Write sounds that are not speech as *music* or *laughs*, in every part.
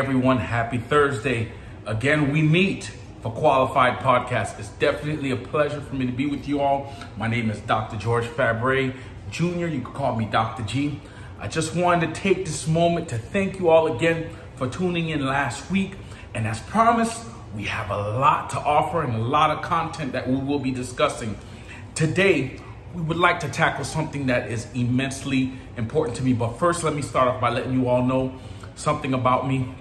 everyone. Happy Thursday. Again, we meet for Qualified Podcast. It's definitely a pleasure for me to be with you all. My name is Dr. George Fabre Jr. You can call me Dr. G. I just wanted to take this moment to thank you all again for tuning in last week. And as promised, we have a lot to offer and a lot of content that we will be discussing. Today, we would like to tackle something that is immensely important to me. But first, let me start off by letting you all know something about me.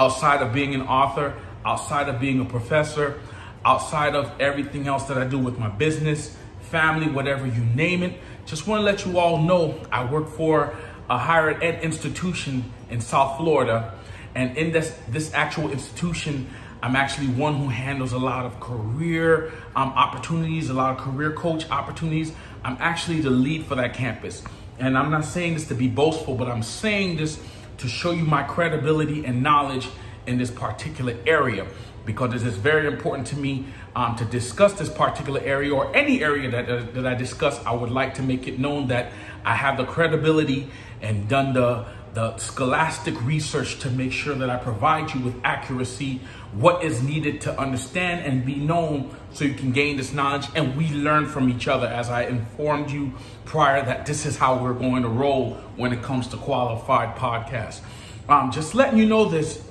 Outside of being an author, outside of being a professor, outside of everything else that I do with my business, family, whatever you name it, just want to let you all know I work for a higher ed institution in South Florida. And in this, this actual institution, I'm actually one who handles a lot of career um, opportunities, a lot of career coach opportunities. I'm actually the lead for that campus. And I'm not saying this to be boastful, but I'm saying this to show you my credibility and knowledge in this particular area because it is very important to me um, to discuss this particular area or any area that, uh, that I discuss. I would like to make it known that I have the credibility and done the the scholastic research to make sure that I provide you with accuracy, what is needed to understand and be known so you can gain this knowledge and we learn from each other as I informed you prior that this is how we're going to roll when it comes to qualified podcasts. Um, just letting you know this,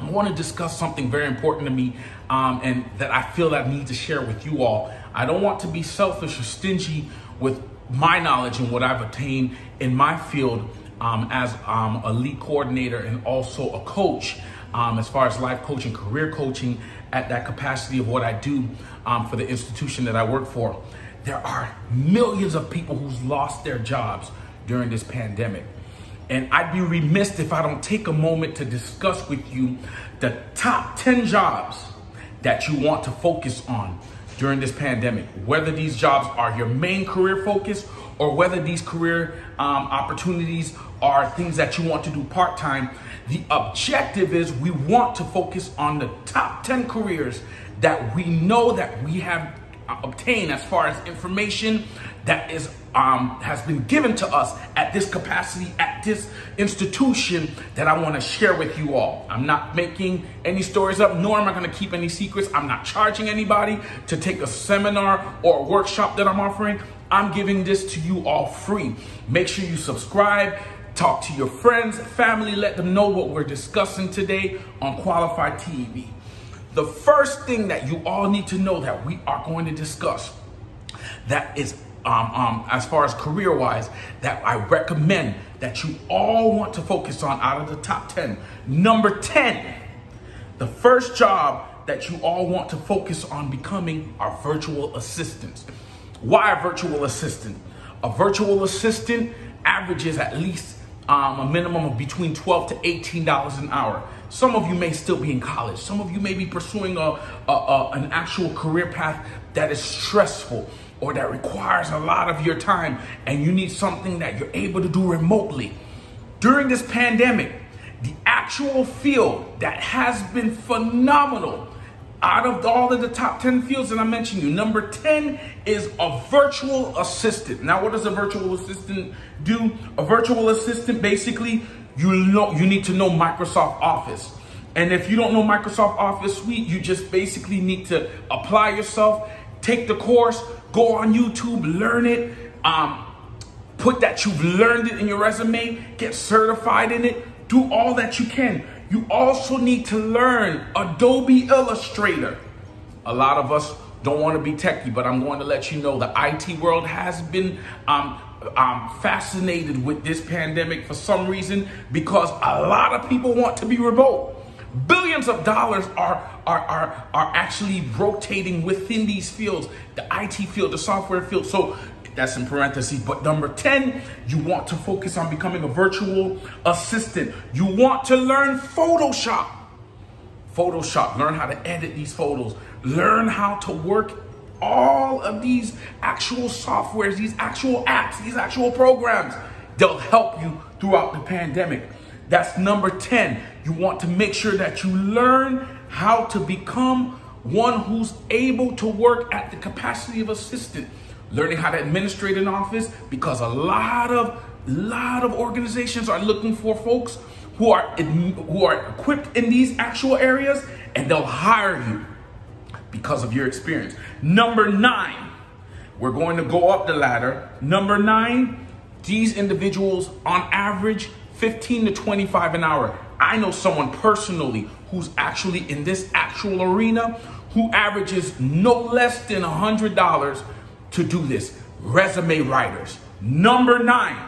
I want to discuss something very important to me um, and that I feel I need to share with you all. I don't want to be selfish or stingy with my knowledge and what I've attained in my field um, as um, a lead coordinator and also a coach um, as far as life coaching, career coaching at that capacity of what I do um, for the institution that I work for. There are millions of people who's lost their jobs during this pandemic. And I'd be remiss if I don't take a moment to discuss with you the top 10 jobs that you want to focus on during this pandemic, whether these jobs are your main career focus or whether these career um, opportunities are things that you want to do part time. The objective is we want to focus on the top 10 careers that we know that we have uh, obtained as far as information that is um, has been given to us at this capacity at this institution that I want to share with you all. I'm not making any stories up, nor am I going to keep any secrets. I'm not charging anybody to take a seminar or a workshop that I'm offering. I'm giving this to you all free. Make sure you subscribe, talk to your friends, family, let them know what we're discussing today on Qualified TV. The first thing that you all need to know that we are going to discuss that is um, um, as far as career wise that I recommend that you all want to focus on out of the top 10. Number 10, the first job that you all want to focus on becoming are virtual assistants. Why a virtual assistant? A virtual assistant averages at least um, a minimum of between 12 to 18 dollars an hour. Some of you may still be in college. Some of you may be pursuing a, a, a, an actual career path that is stressful or that requires a lot of your time and you need something that you're able to do remotely. During this pandemic, the actual field that has been phenomenal out of all of the top 10 fields that I mentioned you, number 10 is a virtual assistant. Now, what does a virtual assistant do? A virtual assistant, basically, you know, you need to know Microsoft Office. And if you don't know Microsoft Office Suite, you just basically need to apply yourself, take the course, go on YouTube, learn it, um, put that you've learned it in your resume, get certified in it, do all that you can. You also need to learn Adobe Illustrator. A lot of us don't want to be techie, but I'm going to let you know the IT world has been um, um, fascinated with this pandemic for some reason because a lot of people want to be remote. Billions of dollars are, are, are, are actually rotating within these fields, the IT field, the software field. So that's in parentheses. But number 10, you want to focus on becoming a virtual assistant. You want to learn Photoshop. Photoshop, learn how to edit these photos, learn how to work all of these actual softwares, these actual apps, these actual programs. They'll help you throughout the pandemic. That's number 10. You want to make sure that you learn how to become one who's able to work at the capacity of assistant. Learning how to administrate an office because a lot of lot of organizations are looking for folks who are who are equipped in these actual areas, and they'll hire you because of your experience. Number nine, we're going to go up the ladder. Number nine, these individuals on average 15 to 25 an hour. I know someone personally who's actually in this actual arena who averages no less than $100 to do this. Resume writers. Number nine,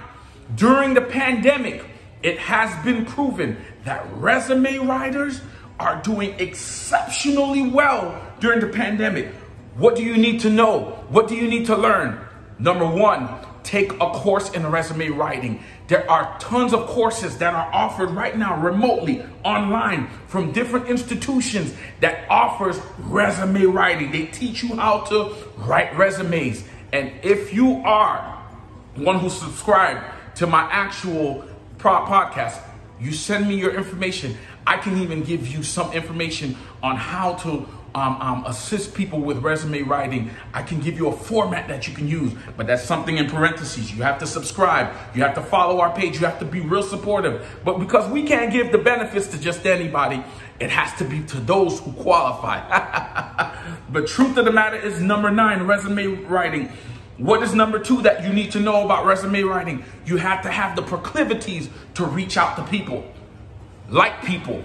during the pandemic, it has been proven that resume writers are doing exceptionally well during the pandemic. What do you need to know? What do you need to learn? Number one, take a course in resume writing. There are tons of courses that are offered right now remotely online from different institutions that offers resume writing. They teach you how to write resumes. And if you are one who subscribed to my actual podcast, you send me your information. I can even give you some information on how to um, um, assist people with resume writing. I can give you a format that you can use, but that's something in parentheses. You have to subscribe. You have to follow our page. You have to be real supportive. But because we can't give the benefits to just anybody, it has to be to those who qualify. *laughs* but truth of the matter is number nine, resume writing. What is number two that you need to know about resume writing? You have to have the proclivities to reach out to people, like people.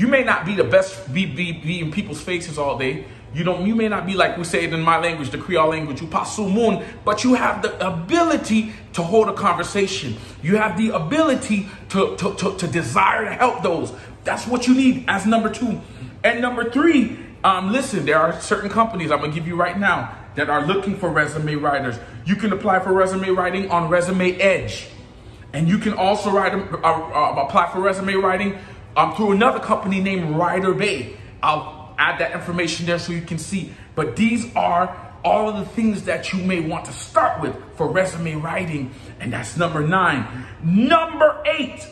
You may not be the best, be, be, be in people's faces all day. You don't, you may not be like we say it in my language, the Creole language, you pasu moon, but you have the ability to hold a conversation. You have the ability to, to, to, to desire to help those. That's what you need as number two. And number three, um, listen, there are certain companies I'm gonna give you right now that are looking for resume writers. You can apply for resume writing on Resume Edge. And you can also write, uh, uh, apply for resume writing um, through another company named Writer Bay. I'll add that information there so you can see. But these are all of the things that you may want to start with for resume writing. And that's number nine. Number eight,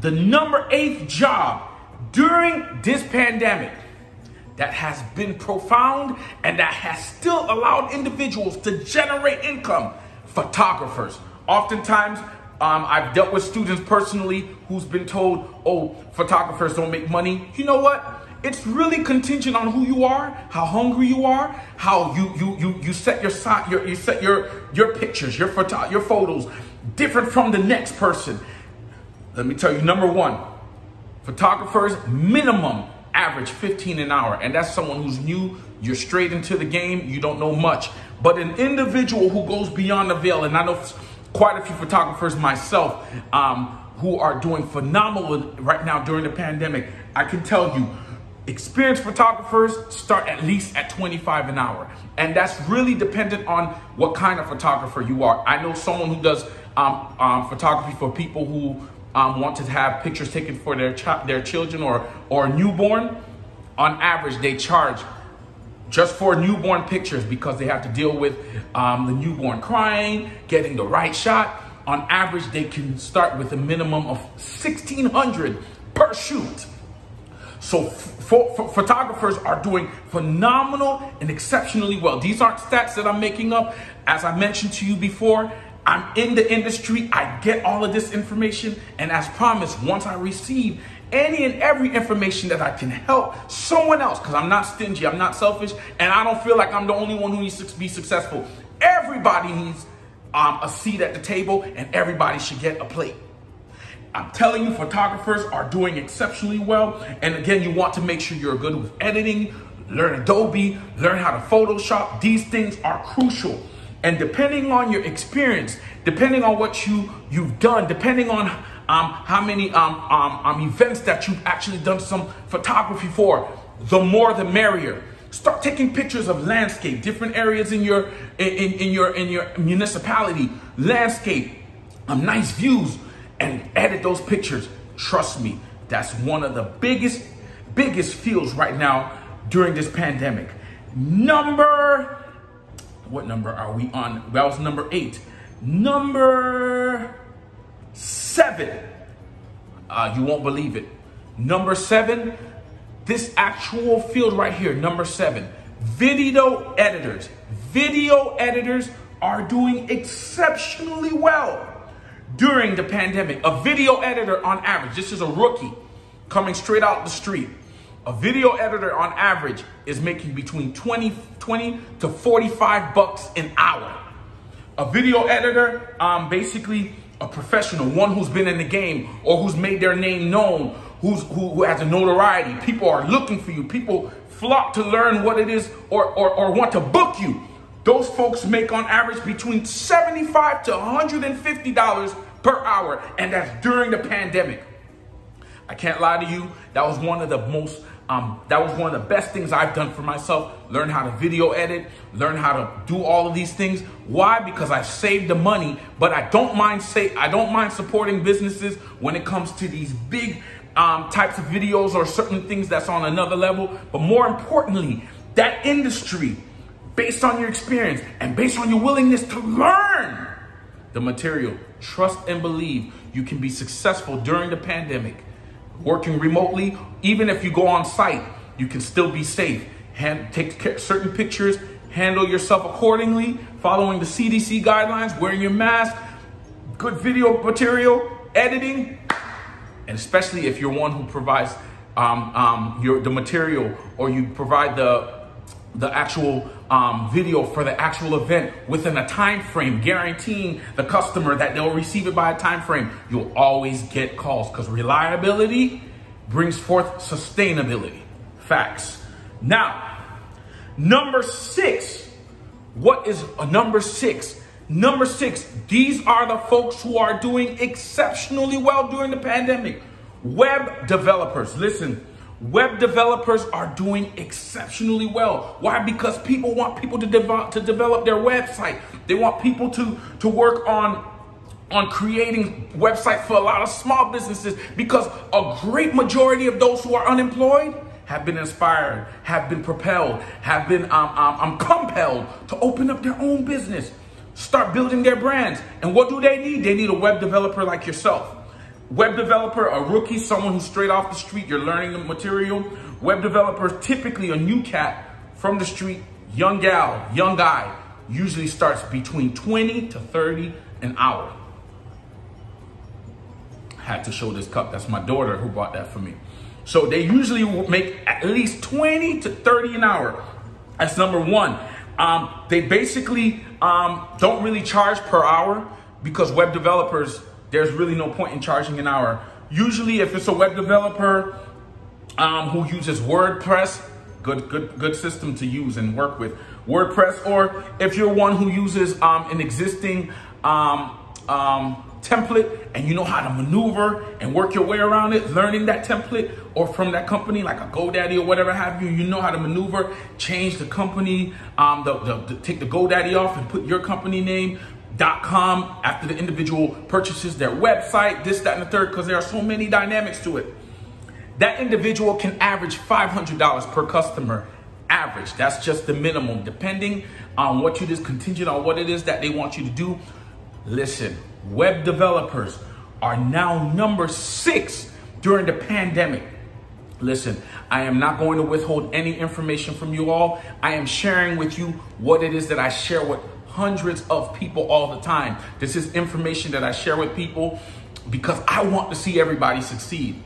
the number eighth job during this pandemic that has been profound and that has still allowed individuals to generate income. Photographers. Oftentimes, um, I've dealt with students personally who's been told, oh, photographers don't make money. You know what? It's really contingent on who you are, how hungry you are, how you you you you set your your you set your your pictures, your photo, your photos different from the next person. Let me tell you, number one, photographers minimum average 15 an hour. And that's someone who's new, you're straight into the game, you don't know much. But an individual who goes beyond the veil, and I know quite a few photographers myself um, who are doing phenomenal right now during the pandemic. I can tell you, experienced photographers start at least at 25 an hour. And that's really dependent on what kind of photographer you are. I know someone who does um, um, photography for people who um, want to have pictures taken for their ch- their children or or newborn, on average they charge just for newborn pictures because they have to deal with um, the newborn crying, getting the right shot. On average, they can start with a minimum of 1600 per shoot. So photographers are doing phenomenal and exceptionally well. These aren't stats that I'm making up. As I mentioned to you before, I'm in the industry. I get all of this information. And as promised, once I receive any and every information that I can help someone else, because I'm not stingy, I'm not selfish, and I don't feel like I'm the only one who needs to be successful. Everybody needs um, a seat at the table, and everybody should get a plate. I'm telling you, photographers are doing exceptionally well. And again, you want to make sure you're good with editing, learn Adobe, learn how to Photoshop. These things are crucial. And depending on your experience, depending on what you, you've done, depending on um, how many um, um, um, events that you've actually done some photography for, the more the merrier. Start taking pictures of landscape, different areas in your in, in your in your municipality, landscape, um, nice views, and edit those pictures. Trust me, that's one of the biggest biggest fields right now during this pandemic. Number what number are we on? That was number eight. Number seven. Uh, you won't believe it. Number seven, this actual field right here, number seven, video editors. Video editors are doing exceptionally well during the pandemic. A video editor on average, this is a rookie coming straight out the street. A video editor on average is making between 20, 20 to 45 bucks an hour. A video editor, um, basically a professional, one who's been in the game or who's made their name known, who's, who, who has a notoriety. People are looking for you. People flock to learn what it is or, or, or want to book you. Those folks make on average between 75 to $150 per hour, and that's during the pandemic. I can't lie to you, that was one of the most um, that was one of the best things I've done for myself. Learn how to video edit, learn how to do all of these things. Why? Because I saved the money, but I don't mind say I don't mind supporting businesses when it comes to these big um, types of videos or certain things that's on another level. But more importantly, that industry, based on your experience and based on your willingness to learn the material, trust and believe you can be successful during the pandemic working remotely, even if you go on site, you can still be safe. Hand, take certain pictures, handle yourself accordingly, following the CDC guidelines, wearing your mask, good video material, editing, and especially if you're one who provides um, um, your, the material or you provide the the actual um, video for the actual event within a time frame, guaranteeing the customer that they'll receive it by a time frame, you'll always get calls because reliability brings forth sustainability. Facts. Now, number six. What is a number six? Number six, these are the folks who are doing exceptionally well during the pandemic. Web developers. Listen, Web developers are doing exceptionally well. Why? Because people want people to develop to develop their website. They want people to to work on on creating websites for a lot of small businesses because a great majority of those who are unemployed have been inspired, have been propelled, have been um, um, um, compelled to open up their own business, start building their brands. And what do they need? They need a web developer like yourself. Web developer, a rookie, someone who's straight off the street, you're learning the material. Web developers, typically a new cat from the street, young gal, young guy, usually starts between 20 to 30 an hour. Had to show this cup. That's my daughter who bought that for me. So they usually make at least 20 to 30 an hour. That's number one. Um, they basically um, don't really charge per hour because web developers there's really no point in charging an hour. Usually, if it's a web developer um, who uses WordPress, good, good, good system to use and work with WordPress, or if you're one who uses um, an existing um, um, template and you know how to maneuver and work your way around it, learning that template or from that company like a GoDaddy or whatever have you, you know how to maneuver, change the company, um, the, the, the, take the GoDaddy off and put your company name, com after the individual purchases their website, this, that, and the third, because there are so many dynamics to it. That individual can average $500 per customer average. That's just the minimum, depending on what you just contingent on what it is that they want you to do. Listen, web developers are now number six during the pandemic. Listen, I am not going to withhold any information from you all. I am sharing with you what it is that I share with hundreds of people all the time. This is information that I share with people because I want to see everybody succeed.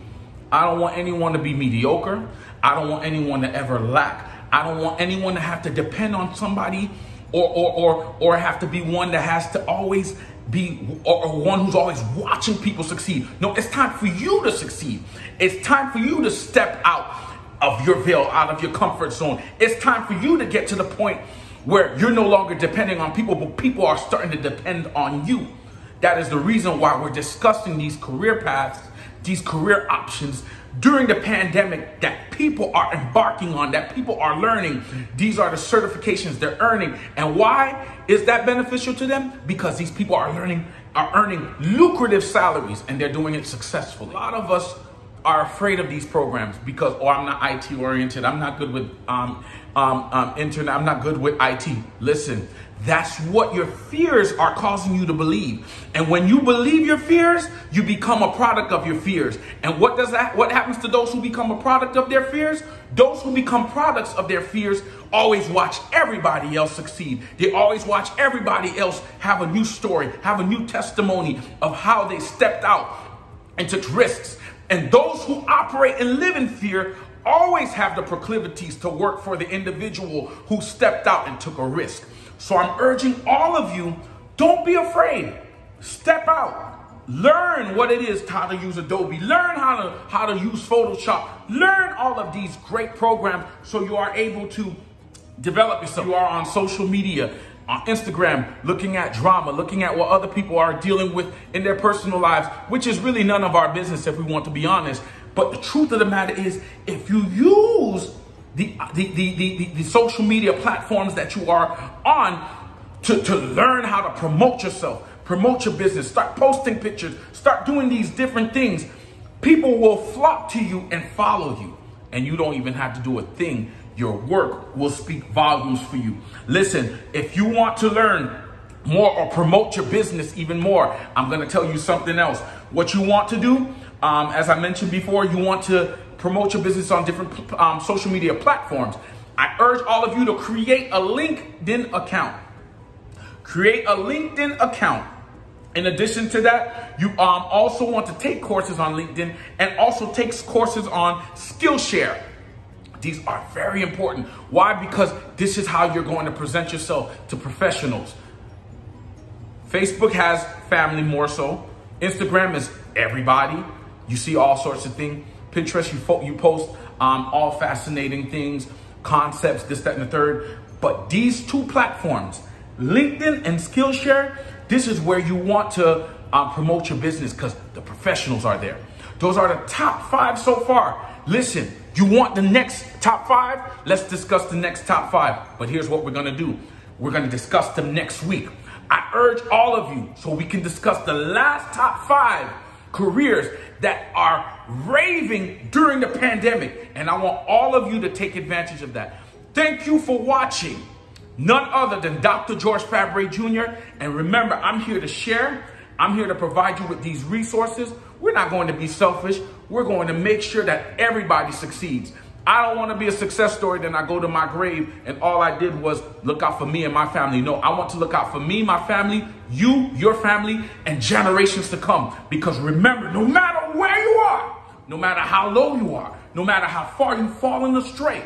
I don't want anyone to be mediocre. I don't want anyone to ever lack. I don't want anyone to have to depend on somebody or or or, or have to be one that has to always be or, or one who's always watching people succeed. No, it's time for you to succeed. It's time for you to step out of your veil, out of your comfort zone. It's time for you to get to the point where you're no longer depending on people, but people are starting to depend on you. That is the reason why we're discussing these career paths, these career options during the pandemic that people are embarking on, that people are learning. These are the certifications they're earning. And why is that beneficial to them? Because these people are learning, are earning lucrative salaries and they're doing it successfully. A lot of us are afraid of these programs because, oh, I'm not IT oriented. I'm not good with um, um, um, internet. I'm not good with IT. Listen, that's what your fears are causing you to believe. And when you believe your fears, you become a product of your fears. And what does that what happens to those who become a product of their fears? Those who become products of their fears always watch everybody else succeed. They always watch everybody else have a new story, have a new testimony of how they stepped out and took risks. And those who operate and live in fear always have the proclivities to work for the individual who stepped out and took a risk. So I'm urging all of you, don't be afraid. Step out. Learn what it is how to use Adobe. Learn how to how to use Photoshop. Learn all of these great programs so you are able to develop yourself. You are on social media, on Instagram, looking at drama, looking at what other people are dealing with in their personal lives, which is really none of our business if we want to be honest. But the truth of the matter is, if you use the, the, the, the, the social media platforms that you are on to, to learn how to promote yourself, promote your business, start posting pictures, start doing these different things. People will flock to you and follow you, and you don't even have to do a thing. Your work will speak volumes for you. Listen, if you want to learn more or promote your business even more, I'm going to tell you something else. What you want to do, um, as I mentioned before, you want to promote your business on different um, social media platforms. I urge all of you to create a LinkedIn account. Create a LinkedIn account. In addition to that, you um, also want to take courses on LinkedIn and also take courses on Skillshare. These are very important. Why? Because this is how you're going to present yourself to professionals. Facebook has family more so. Instagram is everybody. You see all sorts of things. Pinterest, you, you post um, all fascinating things, concepts, this, that, and the third. But these two platforms, LinkedIn and Skillshare, this is where you want to uh, promote your business because the professionals are there. Those are the top five so far. Listen, you want the next top five? Let's discuss the next top five. But here's what we're gonna do. We're gonna discuss them next week. I urge all of you so we can discuss the last top five careers that are raving during the pandemic. And I want all of you to take advantage of that. Thank you for watching. None other than Dr. George Fabre Jr. And remember, I'm here to share. I'm here to provide you with these resources. We're not going to be selfish. We're going to make sure that everybody succeeds. I don't want to be a success story, then I go to my grave and all I did was look out for me and my family. No, I want to look out for me, my family, you, your family, and generations to come. Because remember, no matter where you are, no matter how low you are, no matter how far you've fallen astray,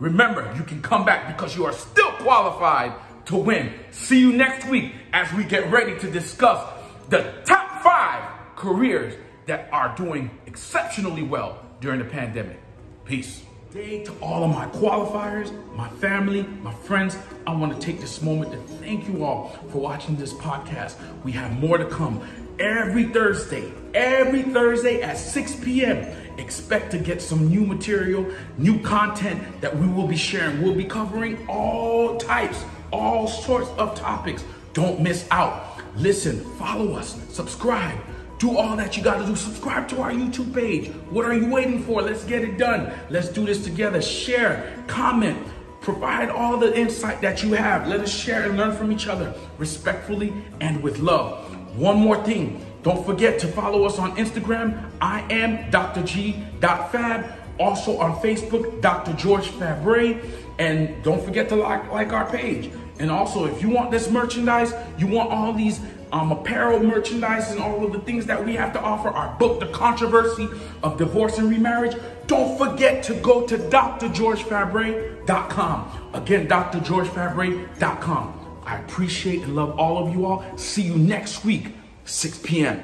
remember, you can come back because you are still qualified to win. See you next week as we get ready to discuss the top five careers that are doing exceptionally well during the pandemic. Peace to all of my qualifiers, my family, my friends. I want to take this moment to thank you all for watching this podcast. We have more to come every Thursday, every Thursday at 6 p.m. Expect to get some new material, new content that we will be sharing. We'll be covering all types, all sorts of topics. Don't miss out. Listen, follow us, subscribe do all that you got to do. Subscribe to our YouTube page. What are you waiting for? Let's get it done. Let's do this together. Share, comment, provide all the insight that you have. Let us share and learn from each other respectfully and with love. One more thing. Don't forget to follow us on Instagram. I am Dr. G. Fab. Also on Facebook, Dr. George Fabre. And don't forget to like, like our page. And also, if you want this merchandise, you want all these um, apparel, merchandise, and all of the things that we have to offer, our book, The Controversy of Divorce and Remarriage, don't forget to go to drgeorgefabre.com. Again, drgeorgefabre.com. I appreciate and love all of you all. See you next week, 6 p.m.